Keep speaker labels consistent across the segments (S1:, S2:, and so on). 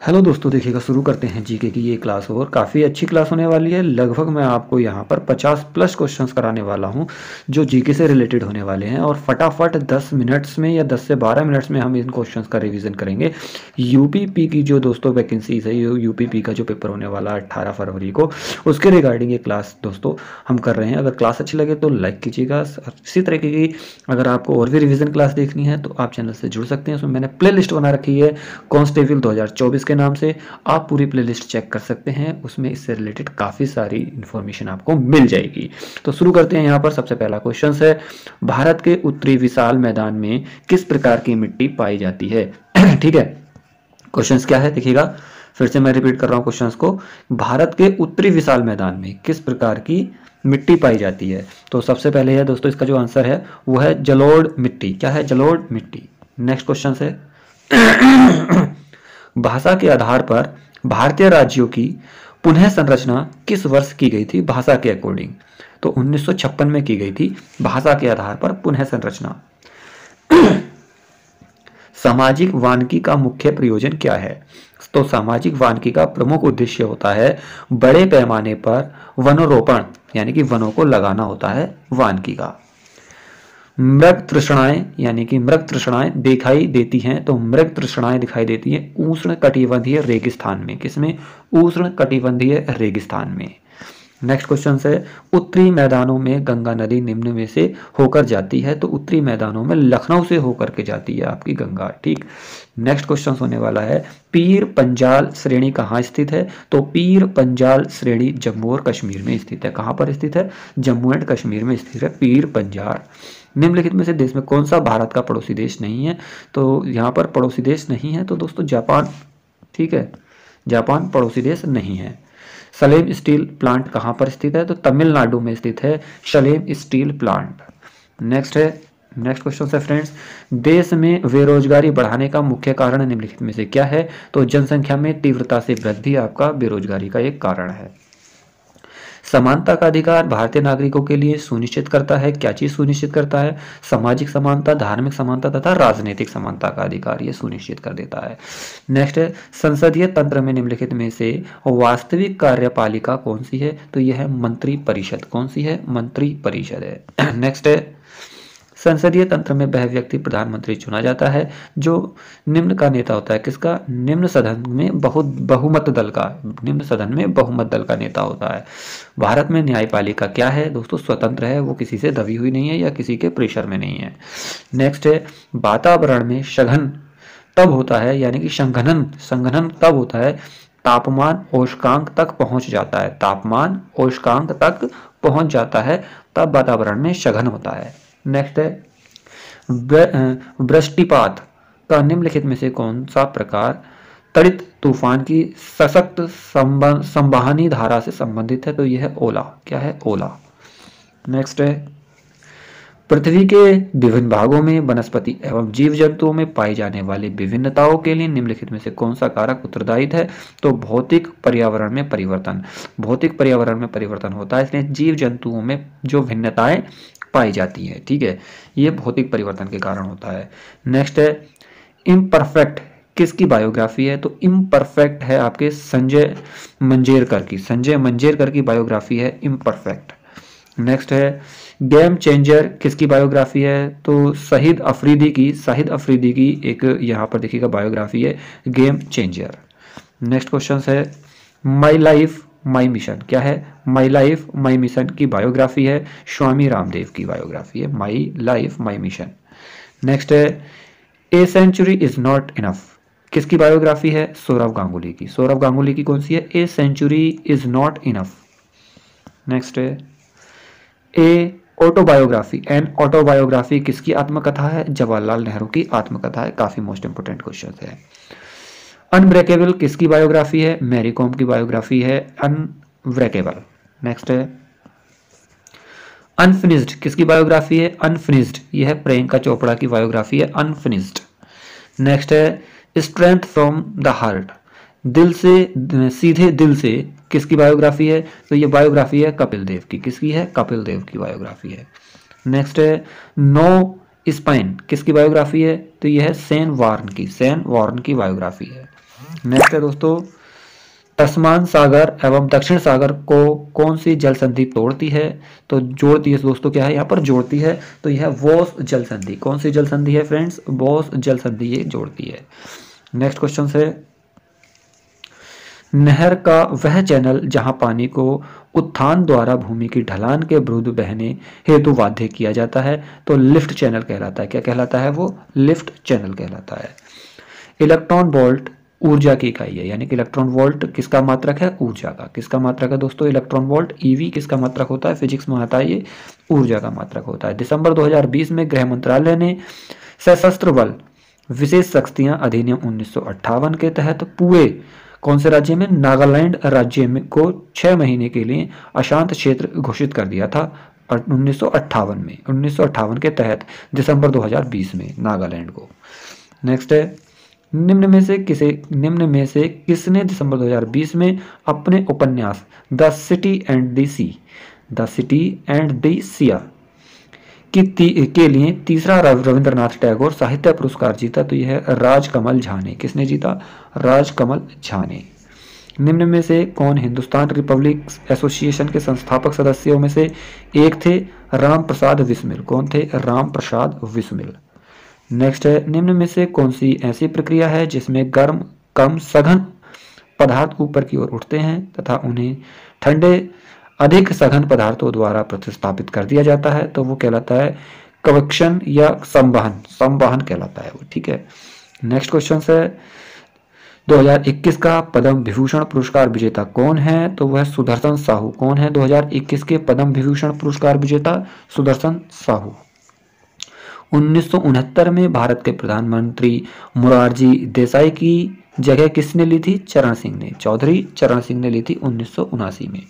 S1: Hello दोस्तों, देखिएगा, शुरू करते हैं जीके की ये क्लास और काफ़ी अच्छी क्लास होने वाली है। लगभग मैं आपको यहाँ पर 50 प्लस क्वेश्चंस कराने वाला हूँ, जो जीके से रिलेटेड होने वाले हैं और फटाफट 10 मिनट्स में या 10 से 12 मिनट्स में हम इन क्वेश्चंस का रिवीजन करेंगे। यूपीपी की जो दोस्तों वैकेंसीज है यूपीपी का जो पेपर होने वाला है अट्ठारह फरवरी को, उसके रिगार्डिंग ये क्लास दोस्तों हम कर रहे हैं। अगर क्लास अच्छी लगे तो लाइक कीजिएगा। इसी तरीके की अगर आपको और भी रिविजन क्लास देखनी है तो आप चैनल से जुड़ सकते हैं। उसमें मैंने प्ले बना रखी है कॉन्स्टेबल दो के नाम से आप पूरी प्लेलिस्ट चेक कर सकते हैं। उसमें इससे रिलेटेड काफ़ी सारी इन्फॉर्मेशन आपको मिल जाएगी। तो शुरू करते हैं यहाँ पर। सबसे पहला क्वेश्चन है, भारत के उत्तरी विशाल मैदान में किस प्रकार की मिट्टी पाई जाती है? ठीक है क्वेश्चन क्या है देखिएगा। फिर से मैं रिपीट कर रहा हूँ क्वेश्चन को। भारत के उत्तरी विशाल मैदान में किस प्रकार की मिट्टी पाई जाती है? तो सबसे पहले है दोस्तों, इसका जो आंसर है, वो है जलोड़ मिट्टी। क्या है जलोड़ मिट्टी? नेक्स्ट क्वेश्चन है। भाषा के आधार पर भारतीय राज्यों की पुनः संरचना किस वर्ष की गई थी भाषा के अकॉर्डिंग तो 1956 में की गई थी भाषा के आधार पर पुनः संरचना। सामाजिक वानिकी का मुख्य प्रयोजन क्या है? तो सामाजिक वानिकी का प्रमुख उद्देश्य होता है बड़े पैमाने पर वनोरोपण, यानी कि वनों को लगाना होता है वानिकी का। मृग तृष्णाएँ, यानी कि मृग तृष्णाएँ दिखाई देती हैं तो मृग तृष्णाएँ दिखाई देती हैं उष्ण कटिबंधीय रेगिस्तान में। किसमें? उष्ण कटिबंधीय रेगिस्तान में। नेक्स्ट क्वेश्चन है उत्तरी मैदानों में गंगा नदी निम्न में से होकर जाती है तो उत्तरी मैदानों में लखनऊ से होकर के जाती है आपकी गंगा, ठीक? नेक्स्ट क्वेश्चन होने वाला है, पीर पंजाल श्रेणी कहाँ स्थित है? तो पीर पंजाल श्रेणी जम्मू और कश्मीर में स्थित है। कहाँ पर स्थित है? जम्मू एंड कश्मीर में स्थित है पीर पंजाल। निम्नलिखित में से देश में कौन सा भारत का पड़ोसी देश नहीं है? तो यहाँ पर पड़ोसी देश नहीं है तो दोस्तों जापान, ठीक है? जापान पड़ोसी देश नहीं है। सलेम स्टील प्लांट कहाँ पर स्थित है? तो तमिलनाडु में स्थित है सलेम स्टील प्लांट। नेक्स्ट है नेक्स्ट क्वेश्चन है फ्रेंड्स देश में बेरोजगारी बढ़ाने का मुख्य कारण निम्नलिखित में से क्या है? तो जनसंख्या में तीव्रता से वृद्धि आपका बेरोजगारी का एक कारण है। समानता का अधिकार भारतीय नागरिकों के लिए सुनिश्चित करता है, क्या चीज़ सुनिश्चित करता है? सामाजिक समानता, धार्मिक समानता तथा राजनीतिक समानता का अधिकार यह सुनिश्चित कर देता है। नेक्स्ट संसदीय तंत्र में निम्नलिखित में से वास्तविक कार्यपालिका कौन सी है? तो यह है मंत्री परिषद कौन सी है? मंत्री परिषद है। नेक्स्ट है संसदीय तंत्र में वह व्यक्ति प्रधानमंत्री चुना जाता है, जो निम्न का नेता होता है, किसका? निम्न सदन में बहुत बहुमत दल का, निम्न सदन में बहुमत दल का नेता होता है। भारत में न्यायपालिका क्या है? दोस्तों, स्वतंत्र है, वो किसी से दबी हुई नहीं है या किसी के प्रेशर में नहीं है। नेक्स्ट है, वातावरण में सघन तब होता है, यानी कि संघनन संघनन तब होता है, तापमान ओष्कांक तक पहुँच जाता है, तापमान ओष्कांक तक पहुँच जाता है, तब वातावरण में सघन होता है। नेक्स्ट है वृष्टिपात। का निम्नलिखित में से कौन सा प्रकार तड़ित तूफ़ान की सशक्त संवाहनी धारा से संबंधित है? तो यह है ओला। क्या है ओला? नेक्स्ट है, पृथ्वी के विभिन्न भागों में, वनस्पति एवं जीव जंतुओं में पाई जाने वाली विभिन्नताओं के लिए निम्नलिखित में से कौन सा कारक उत्तरदायित है? तो भौतिक पर्यावरण में परिवर्तन। भौतिक पर्यावरण में परिवर्तन होता है, इसलिए जीव जंतुओं में जो भिन्नताएँ पाई जाती है, ठीक है? ये भौतिक परिवर्तन के कारण होता है। नेक्स्ट है इम्परफेक्ट किसकी बायोग्राफी है? तो इम्परफेक्ट है आपके संजय मंजेरकर की। संजय मंजेरकर की बायोग्राफी है इम्परफेक्ट नेक्स्ट है गेम चेंजर किसकी बायोग्राफी है? तो शहीद अफरीदी की, शाहिद अफरीदी की एक यहाँ पर देखिएगा बायोग्राफी है गेम चेंजर नेक्स्ट क्वेश्चन है माई लाइफ माई मिशन क्या है? माई लाइफ माई मिशन की बायोग्राफी है। स्वामी रामदेव की बायोग्राफी है। My life my mission next है a century is not enough किसकी बायोग्राफी है? सौरभ गांगुली की। सौरभ गांगुली की कौन सी है? A century is not enough next है ए ऑटोबायोग्राफी एन ऑटोबायोग्राफी किसकी आत्मकथा है? जवाहरलाल नेहरू की आत्मकथा है। काफ़ी मोस्ट इंपोर्टेंट क्वेश्चन है। अनब्रेकेबल किसकी बायोग्राफी है? मैरी कॉम की बायोग्राफी है। अनब्रेकेबल नेक्स्ट है। अनफिनिश्ड किसकी बायोग्राफी है? अनफिनिश्ड यह है प्रियंका चोपड़ा की बायोग्राफी है। अनफिनिश्ड नेक्स्ट है। स्ट्रेंथ फ्रॉम द हार्ट दिल से, सीधे दिल से किसकी बायोग्राफी है? तो ये बायोग्राफी है कपिल देव की। किसकी है? कपिल देव की बायोग्राफी है। नेक्स्ट है। नो स्पाइन किसकी बायोग्राफी है? तो यह है सेन वार्न की। सेन वार्न की बायोग्राफी है। नेक्स्ट है दोस्तों, तस्मान सागर एवं दक्षिण सागर को कौन सी जल संधि तोड़ती है? तो जोड़ती है दोस्तों, क्या है यहाँ पर जोड़ती है? तो यह वोस जल संधि। कौन सी जल संधि है फ्रेंड्स वोस जल संधि ये जोड़ती है। नेक्स्ट क्वेश्चन से नहर का वह चैनल जहाँ पानी को उत्थान द्वारा भूमि की ढलान के विरुद्ध बहने हेतु बाध्य किया जाता है तो लिफ्ट चैनल कहलाता है। क्या कहलाता है वो? लिफ्ट चैनल कहलाता है। इलेक्ट्रॉन वोल्ट ऊर्जा की इकाई है, यानी कि इलेक्ट्रॉन वोल्ट किसका मात्रक है? ऊर्जा का। किसका मात्रक है दोस्तों? इलेक्ट्रॉन वोल्ट ईवी किसका मात्रक होता है? फिजिक्स में आता है ये ऊर्जा का मात्रक होता है। दिसंबर 2020 में गृह मंत्रालय ने सशस्त्र बल विशेष शक्तियाँ अधिनियम उन्नीस सौ अट्ठावन के तहत पूरे कौन से राज्य में? नागालैंड राज्य में को छह महीने के लिए अशांत क्षेत्र घोषित कर दिया था उन्नीस सौ अट्ठावन में। उन्नीस सौ अट्ठावन के तहत दिसंबर 2020 में नागालैंड को। नेक्स्ट है निम्न में से किसे, निम्न में से किसने दिसंबर 2020 में अपने उपन्यास the city and the sea, the city and the sea, की के लिए तीसरा रविंद्रनाथ टैगोर साहित्य पुरस्कार जीता? तो यह राजकमल झा ने किसने जीता? राजकमल झा ने निम्न में से कौन हिंदुस्तान रिपब्लिक एसोसिएशन के संस्थापक सदस्यों में से एक थे? राम प्रसाद विस्मिल। कौन थे? राम प्रसाद विस्मिल। नेक्स्ट है, निम्न में से कौन सी ऐसी प्रक्रिया है जिसमें गर्म, कम, सघन पदार्थ ऊपर की ओर उठते हैं तथा उन्हें ठंडे, अधिक सघन पदार्थों द्वारा प्रतिस्थापित कर दिया जाता है? तो वो कहलाता है कवक्षण या संवहन संवहन कहलाता है वो, ठीक है? नेक्स्ट क्वेश्चन है 2021 का पद्म विभूषण पुरस्कार विजेता कौन है? तो वह सुदर्शन साहू, कौन है? 2021 के पद्म विभूषण पुरस्कार विजेता सुदर्शन साहू। उन्नीस में भारत के प्रधानमंत्री मुरारजी देसाई की जगह किसने ली थी? चरण सिंह ने। चौधरी चरण सिंह ने ली थी उन्नीस में।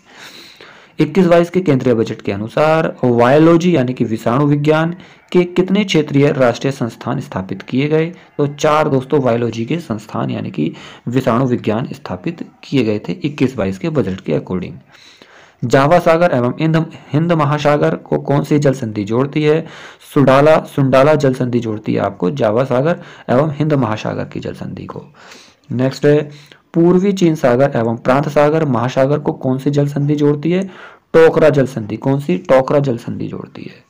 S1: इक्कीस बाईस के केंद्रीय बजट के अनुसार वायोलॉजी यानी कि विषाणु विज्ञान के कितने क्षेत्रीय राष्ट्रीय संस्थान स्थापित किए गए? तो चार दोस्तों वायोलॉजी के संस्थान यानी कि विषाणु विज्ञान स्थापित किए गए थे इक्कीस बाईस के बजट के अकॉर्डिंग जावा सागर एवं हिंद महासागर को कौन सी जल संधि जोड़ती है? सुडाला, सुंडाला जल संधि जोड़ती है आपको, जावा सागर एवं हिंद महासागर की जल संधि को। नेक्स्ट है, पूर्वी चीन सागर एवं प्रांत सागर, महासागर को कौन सी जल संधि जोड़ती है? टोकरा जल संधि कौन सी? टोकरा जल संधि जोड़ती है।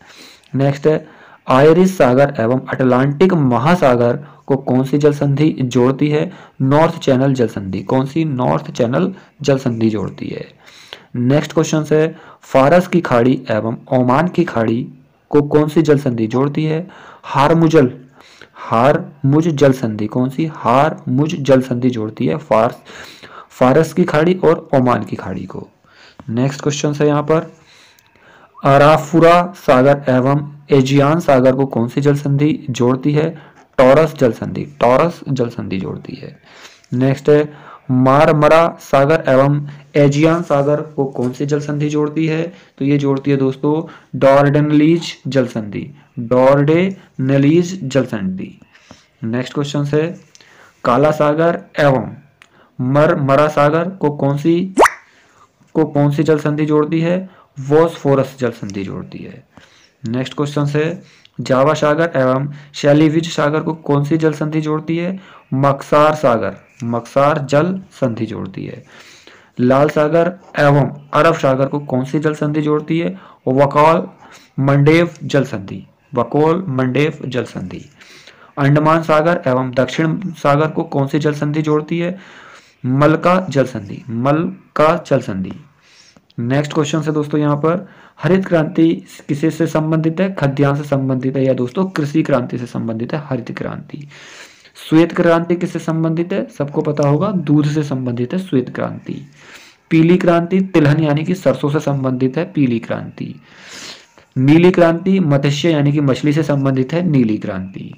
S1: नेक्स्ट है, आयरिस सागर एवं अटलांटिक महासागर को कौन सी जल संधि जोड़ती है? नॉर्थ चैनल जल संधि कौन सी? नॉर्थ चैनल जल संधि जोड़ती है। नेक्स्ट क्वेश्चन है, फारस की खाड़ी एवं ओमान की खाड़ी को कौन सी जल संधि जोड़ती है? हारमुजल हार मुझ जल संधि। कौन सी? हार मुझ जल संधि जोड़ती है फारस फारस की खाड़ी और ओमान की खाड़ी को। नेक्स्ट क्वेश्चन है यहाँ पर। अराफुरा सागर एवं एजियान सागर को कौन सी जल संधि जोड़ती है? टॉरस जल संधि। टॉरस जल संधि जोड़ती है। नेक्स्ट है मारमरा सागर एवं एजियान सागर को कौन सी जल संधि जोड़ती है? तो ये जोड़ती है दोस्तों डॉर्डनलीज जल संधि डॉर्डे नलीज जल संधि नेक्स्ट क्वेश्चन है, काला सागर एवं मरमरा सागर को कौन सी, को कौन सी जल संधि जोड़ती है? वोसफोरस जल संधि जोड़ती है। नेक्स्ट क्वेश्चन है, जावा सागर एवं शैलीविज सागर को कौन सी जल संधि जोड़ती है? मक्सार सागर। मक्सार जल संधि जोड़ती है। लाल सागर एवं अरब सागर को कौन सी जल संधि जोड़ती है? वकौल मंडेव जल संधि। वकोल मंडेव जल संधि। अंडमान सागर एवं दक्षिण सागर को कौन सी जल संधि जोड़ती है? मलका जल संधि। मलका जल संधि। नेक्स्ट क्वेश्चन है दोस्तों यहाँ पर, हरित क्रांति किसे से संबंधित है? खाद्यान्न से संबंधित है या दोस्तों कृषि क्रांति से संबंधित है? हरित क्रांति। श्वेत क्रांति किससे संबंधित है? सबको पता होगा, दूध से संबंधित है श्वेत क्रांति। पीली क्रांति तिलहन यानी कि सरसों से संबंधित है, पीली क्रांति। नीली क्रांति मत्स्य यानी कि मछली से संबंधित है, नीली क्रांति।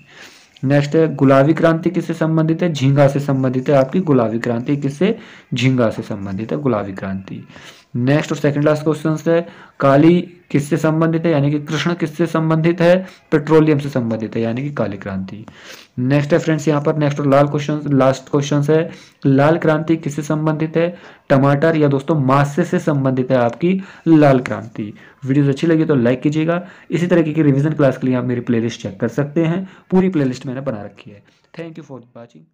S1: नेक्स्ट है, गुलाबी क्रांति किससे संबंधित है? झींगा से संबंधित है आपकी गुलाबी क्रांति। किससे? झींगा से संबंधित है गुलाबी क्रांति। नेक्स्ट और सेकंड लास्ट क्वेश्चन है, काली किससे संबंधित है? यानी कि कृष्ण किससे संबंधित है? पेट्रोलियम से संबंधित है, यानी कि काली क्रांति। नेक्स्ट है फ्रेंड्स यहाँ पर नेक्स्ट और लाल क्वेश्चन लास्ट क्वेश्चन है। लाल क्रांति किससे संबंधित है? टमाटर या दोस्तों मासे से संबंधित है आपकी लाल क्रांति। वीडियो अच्छी लगी तो लाइक कीजिएगा। इसी तरीके की रिविजन क्लास के लिए आप मेरी प्लेलिस्ट चेक कर सकते हैं। पूरी प्लेलिस्ट मैंने बना रखी है। Thank you for watching